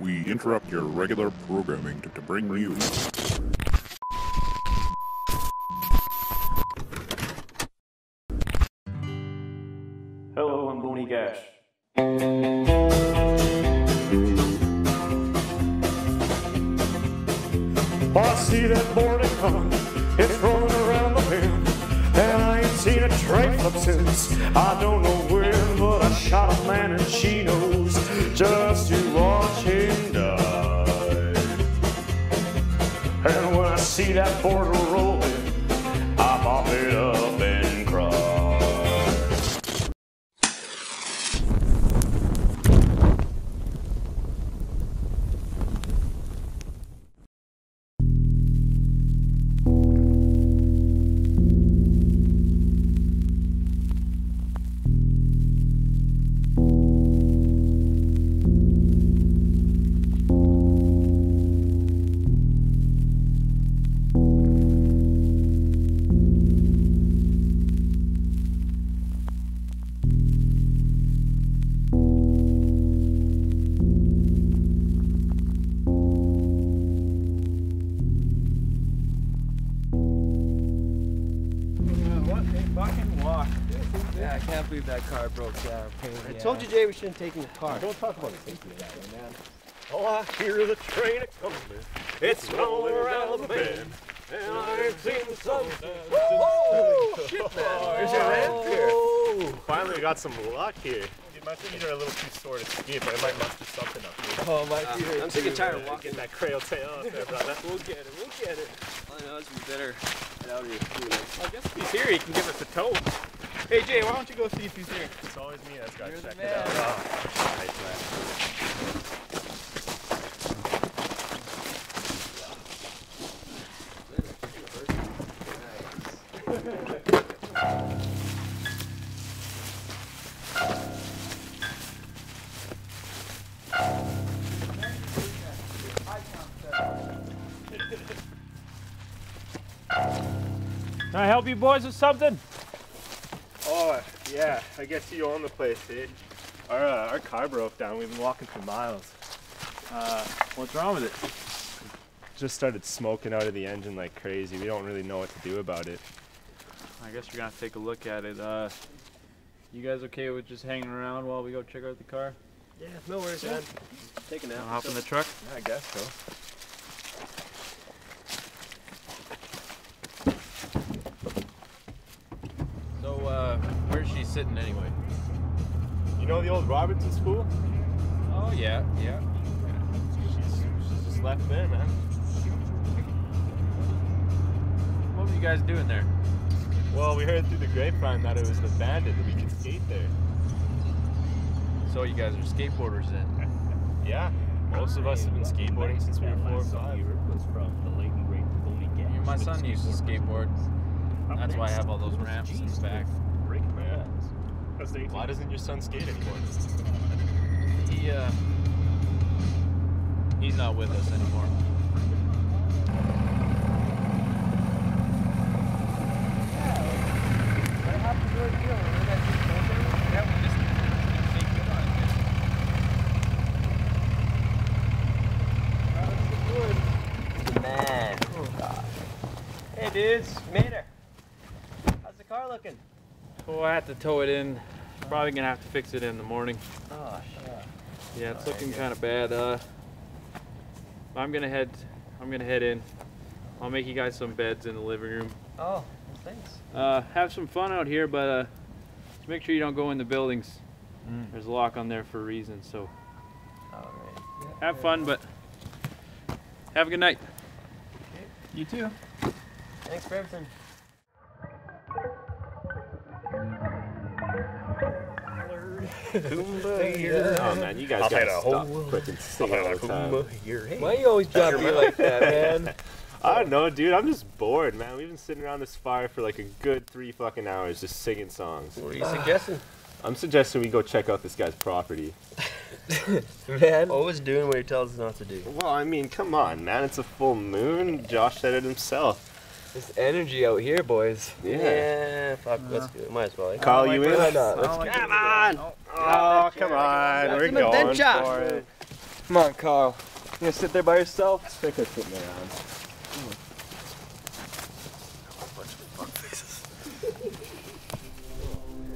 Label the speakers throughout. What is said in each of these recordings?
Speaker 1: we interrupt your regular programming to, to bring you.
Speaker 2: Hello, I'm Boney Gash.
Speaker 3: I see that boarding car, it's rolling around the bend. And I ain't seen a train up since I don't know when. But I shot a man and she knows just to watch him die. And when I see that border rolling, I
Speaker 4: can't believe that car broke down. Pain
Speaker 5: I
Speaker 4: the
Speaker 5: told
Speaker 4: ass.
Speaker 5: you, Jay, we shouldn't take in the car.
Speaker 3: Don't talk about safety that way, man. Oh, I hear the train a coming. It's rolling around the bend. And I ain't seen the sun.
Speaker 5: Oh, shit, man.
Speaker 3: Here's your ramp here.
Speaker 5: Oh,
Speaker 3: Finally, we got some luck here. Dude, my feet are a little too sore to ski, but I might muster something up here.
Speaker 4: Oh, my uh, feet hurt
Speaker 5: I'm sick and tired of walking.
Speaker 3: That crail tail up there, brother.
Speaker 4: We'll get it. We'll get it. I know it's better get out of here.
Speaker 2: I guess if he's here, he can give us a tow. Hey, Jay, why don't you go see if he's here?
Speaker 3: It's always me that's got to check it out.
Speaker 4: man.
Speaker 3: Oh, nice, man.
Speaker 2: Can I help you boys with something?
Speaker 3: Oh, yeah. I guess you own the place, dude. Our, uh, our car broke down. We've been walking for miles.
Speaker 2: Uh, what's wrong with it?
Speaker 3: Just started smoking out of the engine like crazy. We don't really know what to do about it.
Speaker 2: I guess we're gonna take a look at it. Uh, you guys okay with just hanging around while we go check out the car?
Speaker 5: Yeah, no worries, man. Take a nap.
Speaker 2: I'll hop in the truck.
Speaker 3: Yeah, I guess so.
Speaker 2: So, uh, where's she sitting anyway?
Speaker 3: You know the old Robertson school?
Speaker 2: Oh yeah, yeah.
Speaker 3: She's, she's just left there, man.
Speaker 2: What were you guys doing there?
Speaker 3: Well, we heard through the grapevine that it was abandoned and we could skate there.
Speaker 2: So you guys are skateboarders then?
Speaker 3: Yeah, most of us have been skateboarding since we were four or five.
Speaker 2: Yeah, My son used to skateboard. That's why I have all those ramps in the back.
Speaker 3: Yeah. Why doesn't your son skate anymore?
Speaker 2: He uh, he's not with us anymore.
Speaker 5: Man. Hey, dudes. Mater. How's the car looking?
Speaker 2: Oh, I have to tow it in. Probably gonna have to fix it in the morning.
Speaker 5: Oh, shit.
Speaker 2: Yeah, it's looking kind of bad. Uh, I'm gonna head. I'm gonna head in. I'll make you guys some beds in the living room.
Speaker 5: Oh, thanks.
Speaker 2: Uh, have some fun out here, but uh, just make sure you don't go in the buildings. There's a lock on there for a reason. So
Speaker 5: All right.
Speaker 2: have fun, but have a good night. Okay. You too.
Speaker 5: Thanks for everything.
Speaker 3: Oh man, you guys gotta stop freaking singing all the time.
Speaker 4: Why you always drop me like that, man?
Speaker 3: I don't know, dude. I'm just bored, man. We've been sitting around this fire for like a good three fucking hours just singing songs.
Speaker 5: What are you suggesting?
Speaker 3: I'm suggesting we go check out this guy's property.
Speaker 4: Man.
Speaker 5: Always doing what he tells us not to do.
Speaker 3: Well, I mean, come on, man. It's a full moon. Josh said it himself.
Speaker 4: There's energy out here, boys.
Speaker 3: Yeah.
Speaker 5: Yeah, fuck, let's do. Might as well. eh?
Speaker 3: Call you in?
Speaker 4: Why not? Let's
Speaker 3: Come on! Oh, come on. We're going for it. Come on, Karl. You gonna sit there by yourself?
Speaker 6: I think I put my arm.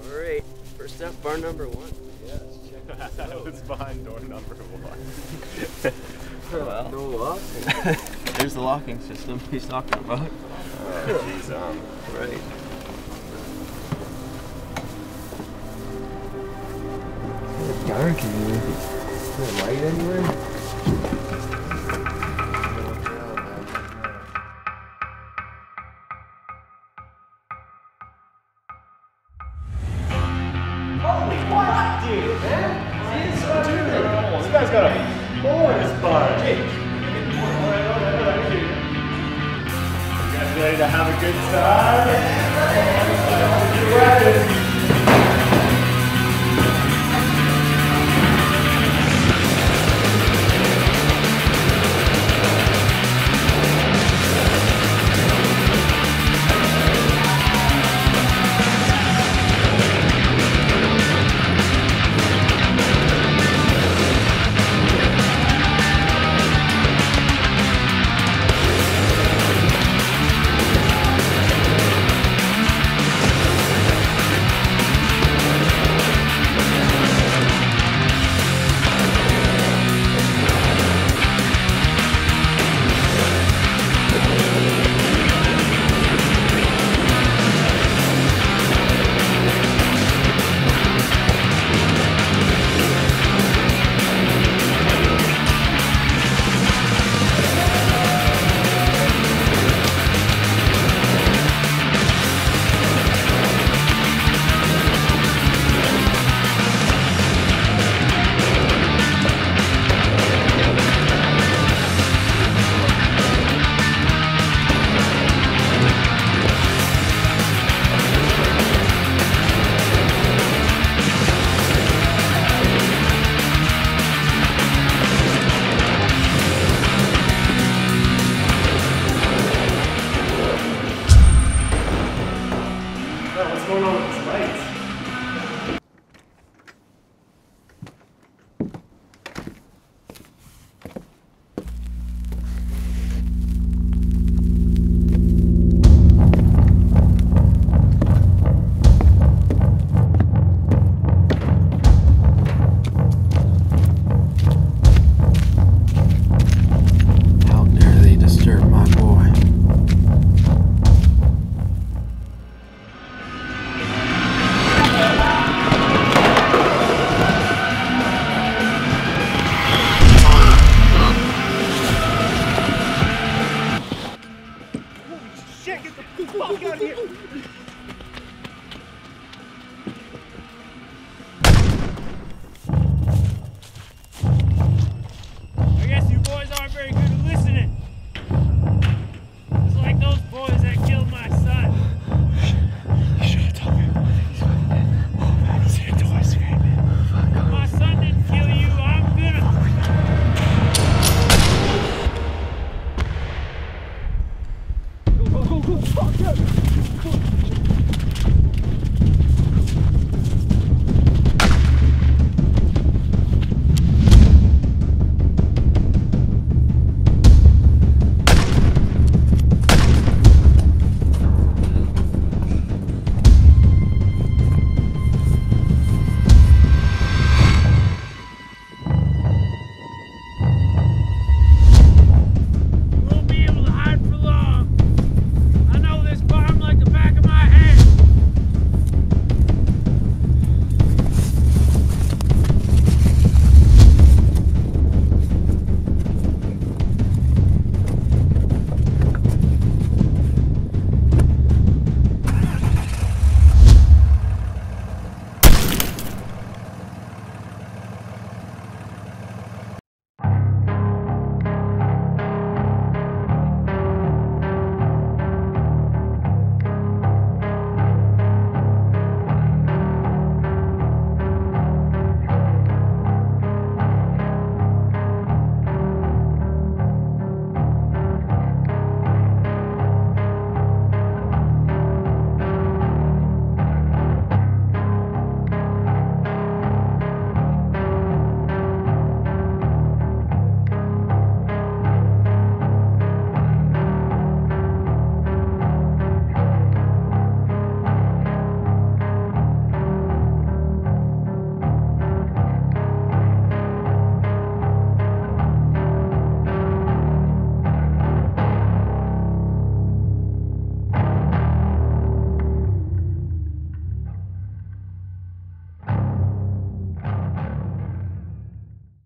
Speaker 5: All right. First up, bar number one.
Speaker 6: Yes, check that was behind door number one.
Speaker 3: Well, no lock.
Speaker 5: There's the locking system he's talking about.
Speaker 6: Jeez, um,
Speaker 5: Right.
Speaker 3: Dark in here. Is there light anywhere?